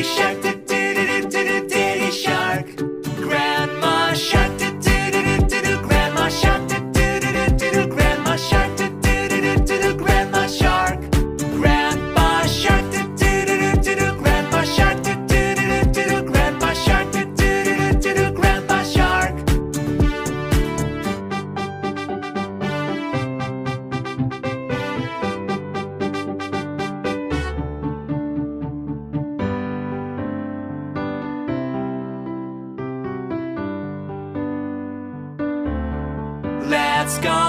Nation. It's gone.